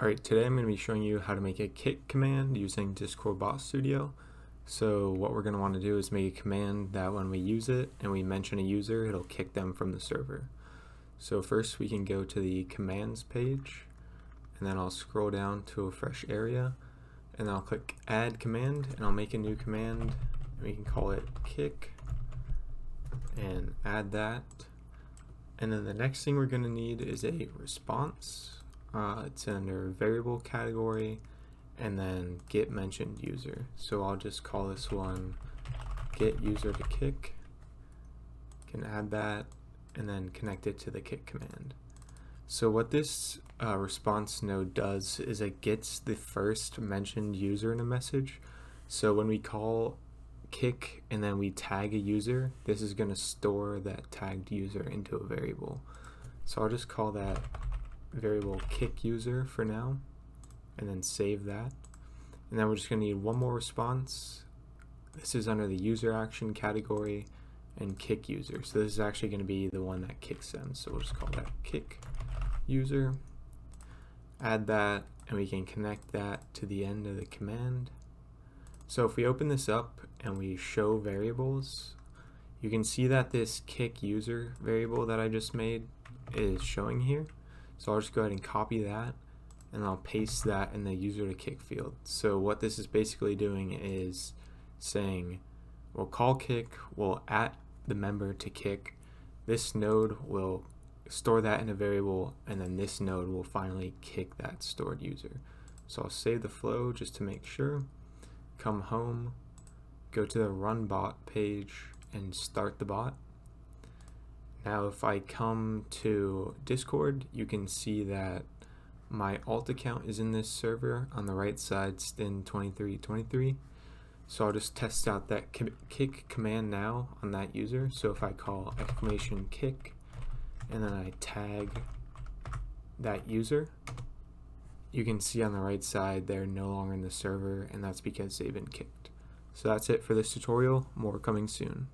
Alright, today I'm going to be showing you how to make a kick command using Discord Bot Studio. So what we're going to want to do is make a command that when we use it and we mention a user, it'll kick them from the server. So first we can go to the commands page and then I'll scroll down to a fresh area and I'll click add command and I'll make a new command. We can call it kick and add that. And then the next thing we're going to need is a response uh, it's under variable category and then get mentioned user. So I'll just call this one get user to kick. Can add that and then connect it to the kick command. So what this uh, response node does is it gets the first mentioned user in a message. So when we call kick and then we tag a user, this is going to store that tagged user into a variable. So I'll just call that variable kick user for now and then save that. And then we're just going to need one more response. This is under the user action category and kick user. So this is actually going to be the one that kicks them so we'll just call that kick user. Add that and we can connect that to the end of the command. So if we open this up and we show variables you can see that this kick user variable that I just made is showing here so I'll just go ahead and copy that and I'll paste that in the user to kick field. So what this is basically doing is saying we'll call kick, we'll at the member to kick, this node will store that in a variable and then this node will finally kick that stored user. So I'll save the flow just to make sure, come home, go to the run bot page and start the bot now if I come to Discord, you can see that my alt account is in this server on the right side, stin2323. So I'll just test out that kick command now on that user. So if I call exclamation kick and then I tag that user, you can see on the right side they're no longer in the server and that's because they've been kicked. So that's it for this tutorial, more coming soon.